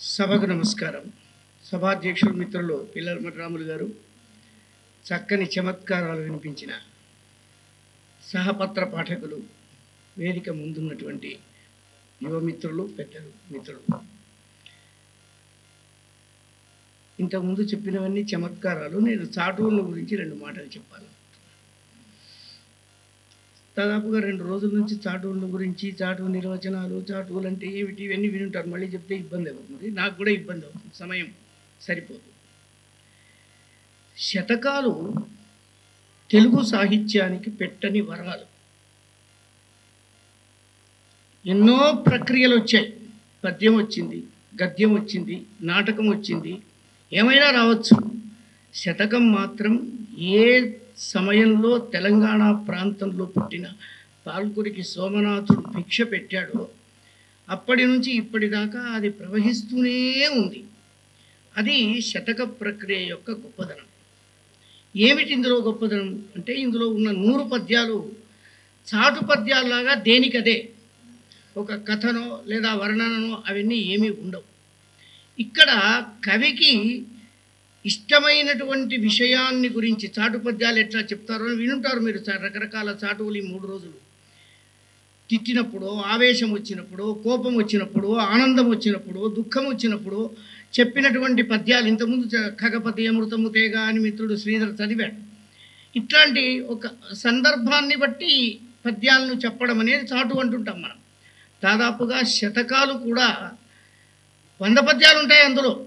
సభకు నమస్కారం. సభాధ్యక్షుడు మిత్రులు పిల్లల మఠరాములు గారు చక్కని చమత్కారాలు వినిపించిన సహపత్ర పాఠకులు వేదిక ముందున్నటువంటి యువమిత్రులు పెద్దలు మిత్రులు. ఇంతకుముందు చెప్పినవన్నీ చమత్కారాలు. నేను చాటువుల గురించి రెండు మాటలు చెప్పాలి. దాదాపుగా రెండు రోజుల నుంచి చాటువుల గురించి చాటువు నిర్వచనాలు చాటువులు అంటే ఏమిటి ఇవన్నీ వినుంటారు. మళ్ళీ చెప్తే ఇబ్బంది అవుతుంది. నాకు కూడా ఇబ్బంది అవుతుంది. సమయం సరిపోదు. శతకాలు తెలుగు సాహిత్యానికి పెట్టని వరాలు. ఎన్నో ప్రక్రియలు వచ్చాయి. పద్యం వచ్చింది గద్యం వచ్చింది నాటకం వచ్చింది. ఏమైనా రావచ్చు. శతకం మాత్రం ఏ సమయంలో తెలంగాణ ప్రాంతంలో పుట్టిన పాల్కురికి సోమనాథుడు భిక్ష పెట్టాడో అప్పటి నుంచి ఇప్పటిదాకా అది ప్రవహిస్తూనే ఉంది. అది శతక ప్రక్రియ యొక్క గొప్పదనం. ఏమిటి ఇందులో గొప్పదనం? అంటే ఇందులో ఉన్న నూరు పద్యాలు చాటు పద్యాల్లాగా దేనికదే? ఒక కథనో లేదా వర్ణననో అవన్నీ ఏమీ ఉండవు. ఇక్కడ కవికి ఇష్టమైనటువంటి విషయాన్ని గురించి చాటు పద్యాలు ఎట్లా చెప్తారో అని వినుంటారు మీరు చా- రకరకాల చాటువులు ఈ మూడు రోజులు. తిట్టినప్పుడు ఆవేశం వచ్చినప్పుడు కోపం వచ్చినప్పుడు ఆనందం వచ్చినప్పుడు దుఃఖం వచ్చినప్పుడు చెప్పినటువంటి పద్యాలు ఇంతకుముందు ఖగపతి అమృతము తేగ అని మిత్రుడు శ్రీధర్ చదివాడు. ఇట్లాంటి ఒక సందర్భాన్ని బట్టి పద్యాలను చెప్పడం అనేది చాటు అంటుంటాం మనం. దాదాపుగా శతకాలు కూడా వంద పద్యాలు ఉంటాయి అందులో.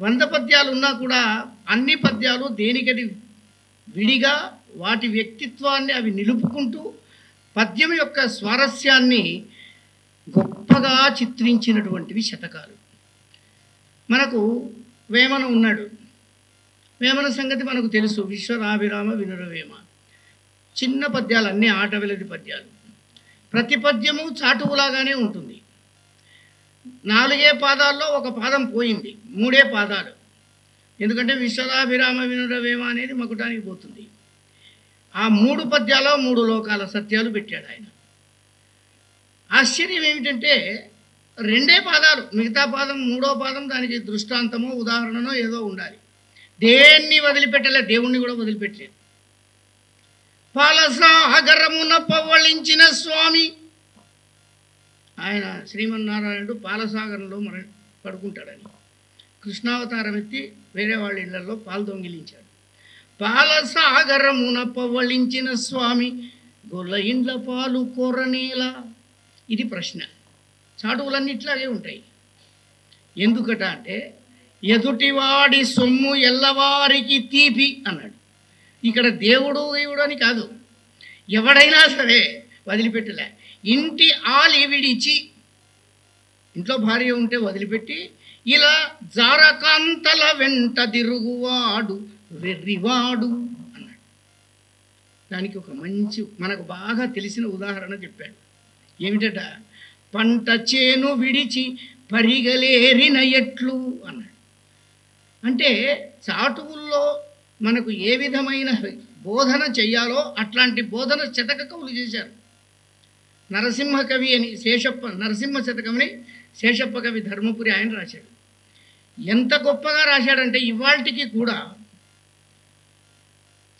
వంద పద్యాలు ఉన్నా కూడా అన్ని పద్యాలు దేనికది విడిగా వాటి వ్యక్తిత్వాన్ని అవి నిలుపుకుంటూ పద్యం యొక్క స్వారస్యాన్ని గొప్పగా చిత్రించినటువంటివి శతకాలు. మనకు వేమన ఉన్నాడు. వేమన సంగతి మనకు తెలుసు. విశ్వరాభిరామ వినురవేమ. చిన్న పద్యాలు అన్నీ ఆట పద్యాలు. ప్రతి పద్యము చాటువులాగానే ఉంటుంది. నాలుగే పాదాల్లో ఒక పాదం పోయింది. మూడే పాదాలు. ఎందుకంటే విశ్వదాభిరామ వినురవేమ అనేది మకుటానికి పోతుంది. ఆ మూడు పద్యాలో మూడు లోకాల సత్యాలు పెట్టాడు ఆయన. ఆశ్చర్యం ఏమిటంటే రెండే పాదాలు మిగతా పాదం మూడో పాదం దానికి దృష్టాంతమో ఉదాహరణనో ఏదో ఉండాలి. దేన్ని వదిలిపెట్టలే దేవుణ్ణి కూడా వదిలిపెట్టలేదు. పాలసాగరమున పవ్వళించిన స్వామి ఆయన శ్రీమన్నారాయణుడు పాలసాగరంలో మర పడుకుంటాడని. కృష్ణావతారం ఎత్తి వేరే వాళ్ళ ఇళ్ళలో పాలు దొంగిలించాడు. పాలసాగరమున పవ్వళించిన స్వామి గొల్ల ఇండ్ల పాలు కోరనేలా ఇది ప్రశ్న. చాటువులన్నీ ఇట్లాగే ఉంటాయి. ఎందుకట అంటే ఎదుటివాడి సొమ్ము ఎల్లవారికి తీపి అన్నాడు. ఇక్కడ దేవుడు దేవుడు అని కాదు. ఎవడైనా సరే వదిలిపెట్టలే. ఇంటి ఆలి విడిచి ఇంట్లో భార్య ఉంటే వదిలిపెట్టి ఇలా జారకాంతల వెంట తిరుగువాడు వెర్రివాడు అన్నాడు. దానికి ఒక మంచి మనకు బాగా తెలిసిన ఉదాహరణ చెప్పాడు. ఏమిటట? పంట చేను విడిచి పరిగలేరిన ఎట్లు అన్నాడు. అంటే చాటువుల్లో మనకు ఏ విధమైన బోధన చెయ్యాలో అట్లాంటి బోధన చెతక కవులు చేశారు. నరసింహ కవి అని శేషప్ప నరసింహ శతకమని శేషప్ప కవి ధర్మపురి ఆయన రాశాడు. ఎంత గొప్పగా రాశాడంటే ఇవాళకి కూడా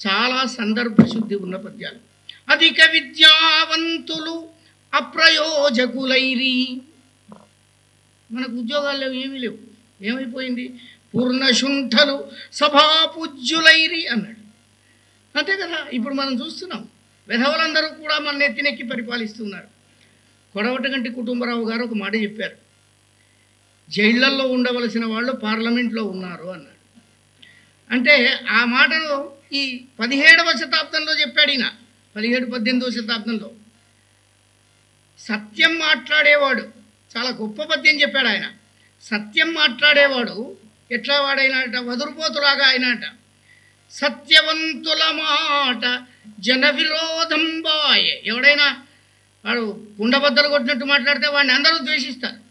చాలా సందర్భ శుద్ధి ఉన్న పద్యాలు. అధిక విద్యావంతులు అప్రయోజకులైరి. మనకు ఉద్యోగాలు లేవు ఏమీ లేవు. ఏమైపోయింది? పూర్ణశుంఠలు సభాపూజ్యులైరి అన్నాడు. అంతే కదా? ఇప్పుడు మనం చూస్తున్నాం. విధవలందరూ కూడా మన నెత్తినెక్కి పరిపాలిస్తున్నారు. కొడవటగంటి కుటుంబరావు గారు ఒక మాట చెప్పారు. జైళ్ళల్లో ఉండవలసిన వాళ్ళు పార్లమెంట్లో ఉన్నారు అన్నాడు. అంటే ఆ మాటను ఈ పదిహేడవ శతాబ్దంలో చెప్పాడు ఈయన. పదిహేడు పద్దెనిమిదవ శతాబ్దంలో. సత్యం మాట్లాడేవాడు చాలా గొప్ప పద్యం చెప్పాడు ఆయన. సత్యం మాట్లాడేవాడు ఎట్లా వాడైనాట వదురుపోతులాగా అయినాట సత్యవంతుల మాట జన విరోధం బాయే. ఎవడైనా వాడు కుండబద్దలు కొట్టినట్టు మాట్లాడితే వాడిని అందరూ ద్వేషిస్తారు.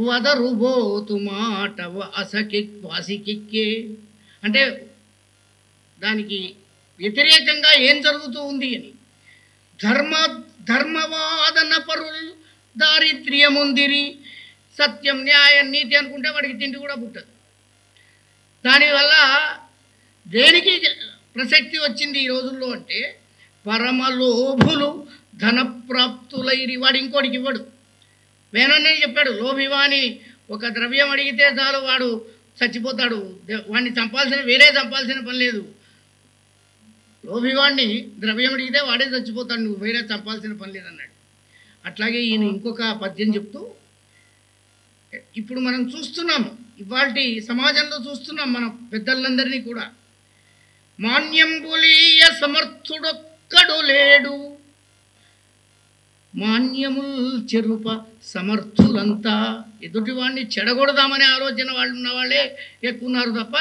వదరుబోతు మాట అసకి వాసికెక్కే. అంటే దానికి వ్యతిరేకంగా ఏం జరుగుతూ ఉంది అని. ధర్మ ధర్మవాదన పరులు దారిద్ర్యముందిరి. సత్యం న్యాయం నీతి అనుకుంటే వాడికి తిండి కూడా పుట్టదు. దానివల్ల దేనికి ప్రసక్తి వచ్చింది ఈ రోజుల్లో అంటే పరమలోభులు ధనప్రాప్తులైరి వాడు ఇంకోటికి ఇవ్వడు. వేనన్నే చెప్పాడు లోభివాని ఒక ద్రవ్యం అడిగితే చాలు వాడు చచ్చిపోతాడు. వాడిని చంపాల్సిన వేరే చంపాల్సిన పని లేదు. లోభివాడిని ద్రవ్యం అడిగితే వాడే చచ్చిపోతాడు నువ్వు వేరే చంపాల్సిన పని లేదన్నాడు. అట్లాగే ఈయన ఇంకొక పద్యం చెప్తూ ఇప్పుడు మనం చూస్తున్నాం ఇవాళ సమాజంలో చూస్తున్నాం మన పెద్దలందరినీ కూడా. మాన్యంబులీయ సమర్థుడొక్కడు లేడు. మాన్యముల్ చెరుప సమర్థులంతా ఎదుటివాడిని చెడగొడదామనే ఆలోచన వాళ్ళు ఉన్నవాళ్ళే వాళ్ళే తప్ప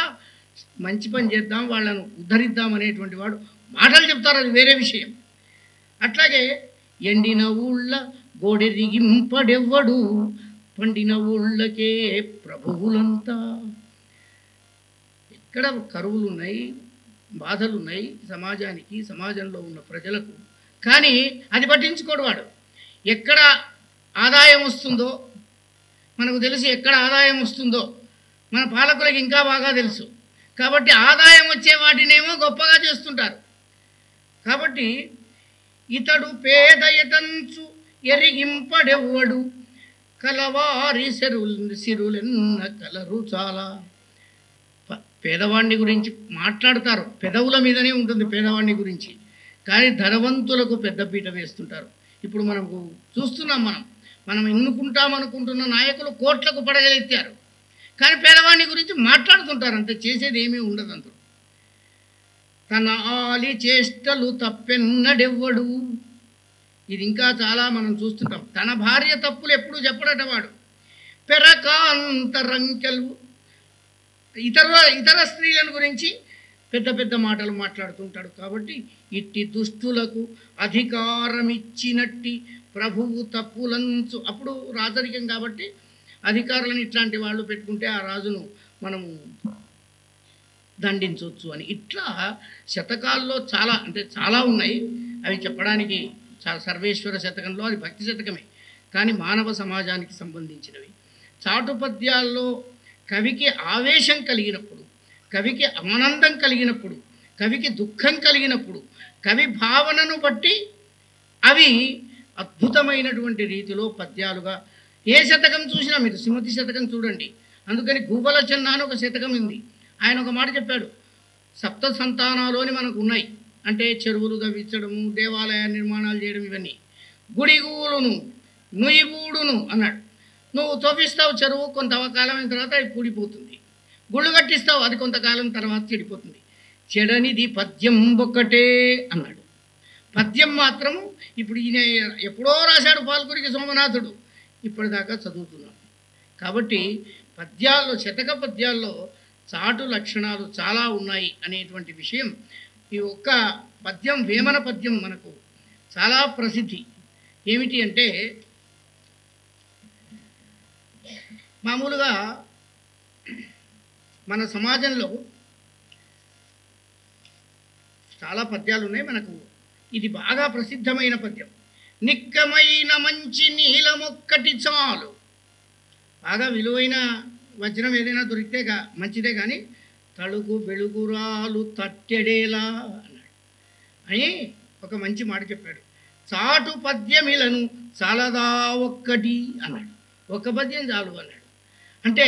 మంచి పని చేద్దాం వాళ్ళను ఉద్ధరిద్దాం అనేటువంటి వాడు మాటలు చెప్తారు అది వేరే విషయం. అట్లాగే ఎండిన ఊళ్ళ గోడెరిగింపడెవ్వడు పండిన ఊళ్ళకే ప్రభువులంతా. ఎక్కడ కరువులు ఉన్నాయి బాధలు ఉన్నాయి సమాజానికి సమాజంలో ఉన్న ప్రజలకు. కానీ అది పట్టించుకోడు వాడు. ఎక్కడ ఆదాయం వస్తుందో మనకు తెలుసు ఎక్కడ ఆదాయం వస్తుందో మన పాలకులకు ఇంకా బాగా తెలుసు. కాబట్టి ఆదాయం వచ్చే వాటినేమో గొప్పగా చేస్తుంటారు. కాబట్టి ఇతడు పేదయటంచు ఎరిగింపడెవ్వడు. కలవారి సెరులు సిరులెన్న కలరు చాలా. పేదవాడిని గురించి మాట్లాడతారు. పెదవుల మీదనే ఉంటుంది పేదవాడిని గురించి. కానీ ధనవంతులకు పెద్దపీట వేస్తుంటారు. ఇప్పుడు మనకు చూస్తున్నాం మనం. మనం ఎన్నుకుంటాం అనుకుంటున్న నాయకులు కోట్లకు పడగలెత్తారు కానీ పేదవాడిని గురించి మాట్లాడుతుంటారు. అంతే చేసేది ఏమీ ఉండదు అందులో. తన ఆలి చేష్టలు తప్పెన్నడెవ్వడు. ఇది ఇంకా చాలా మనం చూస్తుంటాం. తన భార్య తప్పులు ఎప్పుడు చెప్పడట వాడు. పెరకాంతరంకెలు ఇతర ఇతర స్త్రీలను గురించి పెద్ద పెద్ద మాటలు మాట్లాడుతుంటాడు కాబట్టి ఇట్టి దుస్తులకు అధికారం ఇచ్చినట్టి ప్రభువు తప్పులంచు అప్పుడు రాజరికం కాబట్టి అధికారులను ఇట్లాంటి వాళ్ళు పెట్టుకుంటే ఆ రాజును మనము దండించవచ్చు అని. ఇట్లా శతకాల్లో చాలా అంటే చాలా ఉన్నాయి. అవి చెప్పడానికి సర్వేశ్వర శతకంలో అది భక్తి శతకమే. కానీ మానవ సమాజానికి సంబంధించినవి. చాటుపద్యాల్లో కవికి ఆవేశం కలిగినప్పుడు కవికి ఆనందం కలిగినప్పుడు కవికి దుఃఖం కలిగినప్పుడు కవి భావనను బట్టి అవి అద్భుతమైనటువంటి రీతిలో పద్యాలుగా ఏ శతకం చూసినా మీరు సుమతి శతకం చూడండి. అందుకని గూబల చెన్న అని ఒక శతకం ఉంది. ఆయన ఒక మాట చెప్పాడు సప్త సంతానాలోని మనకు ఉన్నాయి. అంటే చెరువులు తవ్వించడము దేవాలయ నిర్మాణాలు చేయడం ఇవన్నీ. గుడిగూలును నుయ్యిగూడును అన్నాడు. నువ్వు తోపిస్తావు చెరువు కొంతకాలం అయిన తర్వాత అది కూడిపోతుంది. గుళ్ళు కట్టిస్తావు అది కొంతకాలం తర్వాత చెడిపోతుంది. చెడనిది పద్యం ఒక్కటే అన్నాడు. పద్యం మాత్రం ఇప్పుడు ఈయన ఎప్పుడో రాశాడు పాల్కురికి సోమనాథుడు. ఇప్పటిదాకా చదువుతున్నాడు. కాబట్టి పద్యాల్లో శతక పద్యాల్లో చాటు లక్షణాలు చాలా ఉన్నాయి అనేటువంటి విషయం ఈ ఒక్క పద్యం వేమన పద్యం మనకు చాలా ప్రసిద్ధి. ఏమిటి అంటే మామూలుగా మన సమాజంలో చాలా పద్యాలు ఉన్నాయి మనకు. ఇది బాగా ప్రసిద్ధమైన పద్యం. నిక్కమైన మంచి నీలమొక్కటి చాలు. బాగా విలువైన వజ్రం ఏదైనా దొరికితే గా మంచిదే కానీ తలుగు వెలుగురాలు తట్టెడేలా అన్నాడు. అని ఒక మంచి మాట చెప్పాడు. చాటు పద్యమిలను చాలదా ఒక్కటి అన్నాడు. ఒక్క పద్యం చాలు అన్నాడు. అంటే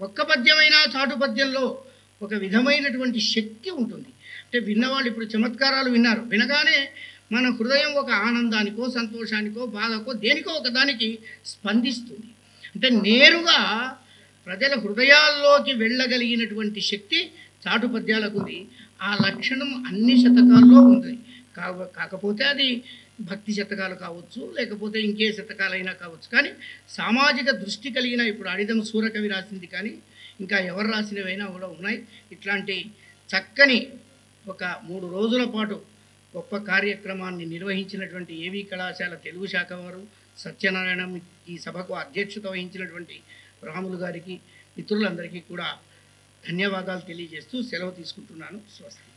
ఒక్క పద్యమైనా చాటు పద్యంలో ఒక విధమైనటువంటి శక్తి ఉంటుంది. అంటే విన్నవాళ్ళు ఇప్పుడు చమత్కారాలు విన్నారు. వినగానే మన హృదయం ఒక ఆనందానికో సంతోషానికో బాధకో దేనికో ఒక దానికి స్పందిస్తుంది. అంటే నేరుగా ప్రజల హృదయాల్లోకి వెళ్ళగలిగినటువంటి శక్తి చాటు పద్యాలకు ఉంది. ఆ లక్షణం అన్ని శతకాల్లో ఉంది. కాకపోతే అది భక్తి శతకాలు కావచ్చు లేకపోతే ఇంకే శతకాలైనా కావచ్చు. కానీ సామాజిక దృష్టి కలిగిన ఇప్పుడు అడిదం సూరకవి రాసింది కానీ ఇంకా ఎవరు రాసినవైనా కూడా ఉన్నాయి. ఇట్లాంటి చక్కని ఒక మూడు రోజుల పాటు గొప్ప కార్యక్రమాన్ని నిర్వహించినటువంటి ఏవి కళాశాల తెలుగు శాఖ వారు సత్యనారాయణ ఈ సభకు అధ్యక్షత వహించినటువంటి రాములు గారికి మిత్రులందరికీ కూడా ధన్యవాదాలు తెలియజేస్తూ సెలవు తీసుకుంటున్నాను. స్వస్తి.